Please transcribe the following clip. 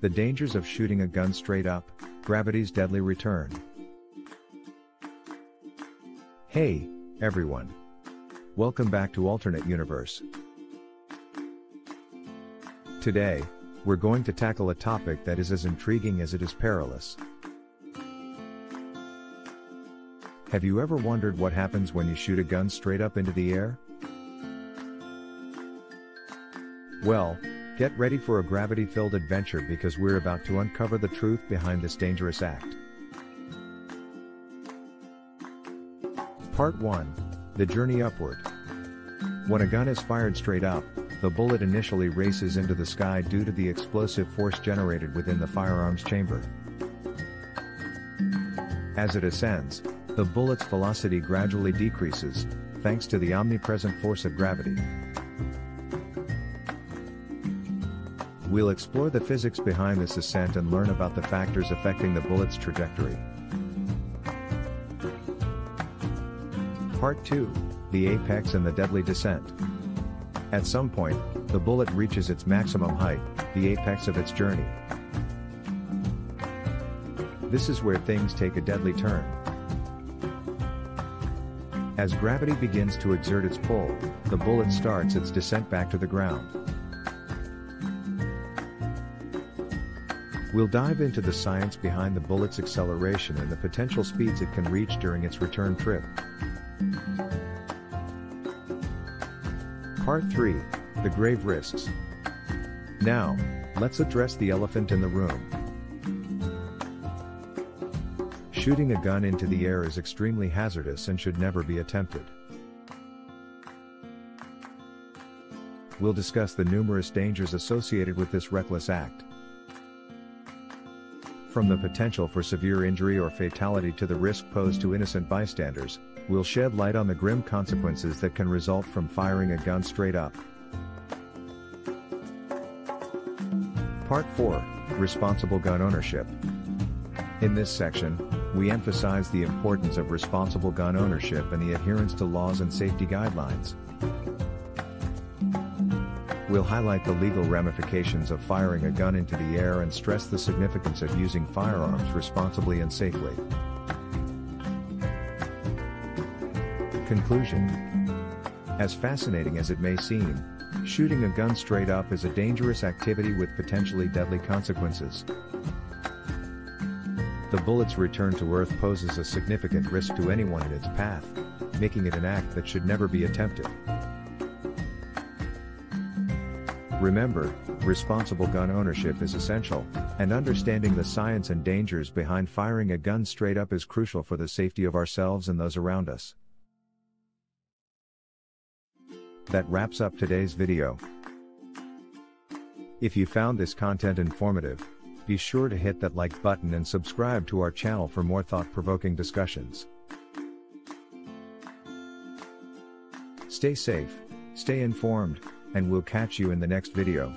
The dangers of shooting a gun straight up, gravity's deadly return. Hey, everyone. Welcome back to Alternate Universe. Today, we're going to tackle a topic that is as intriguing as it is perilous. Have you ever wondered what happens when you shoot a gun straight up into the air? Well, get ready for a gravity filled adventure because we're about to uncover the truth behind this dangerous act. Part 1 The Journey Upward. When a gun is fired straight up, the bullet initially races into the sky due to the explosive force generated within the firearm's chamber. As it ascends, the bullet's velocity gradually decreases, thanks to the omnipresent force of gravity. We'll explore the physics behind this ascent and learn about the factors affecting the bullet's trajectory. Part 2 The Apex and the Deadly Descent. At some point, the bullet reaches its maximum height, the apex of its journey. This is where things take a deadly turn. As gravity begins to exert its pull, the bullet starts its descent back to the ground. We'll dive into the science behind the bullet's acceleration and the potential speeds it can reach during its return trip. Part 3 The Grave Risks. Now, let's address the elephant in the room. Shooting a gun into the air is extremely hazardous and should never be attempted. We'll discuss the numerous dangers associated with this reckless act. From the potential for severe injury or fatality to the risk posed to innocent bystanders, we'll shed light on the grim consequences that can result from firing a gun straight up. Part 4 Responsible Gun Ownership. In this section, we emphasize the importance of responsible gun ownership and the adherence to laws and safety guidelines. We'll highlight the legal ramifications of firing a gun into the air and stress the significance of using firearms responsibly and safely. Conclusion As fascinating as it may seem, shooting a gun straight up is a dangerous activity with potentially deadly consequences. The bullet's return to Earth poses a significant risk to anyone in its path, making it an act that should never be attempted. Remember, responsible gun ownership is essential, and understanding the science and dangers behind firing a gun straight up is crucial for the safety of ourselves and those around us. That wraps up today's video. If you found this content informative, be sure to hit that like button and subscribe to our channel for more thought-provoking discussions. Stay safe, stay informed, and we'll catch you in the next video.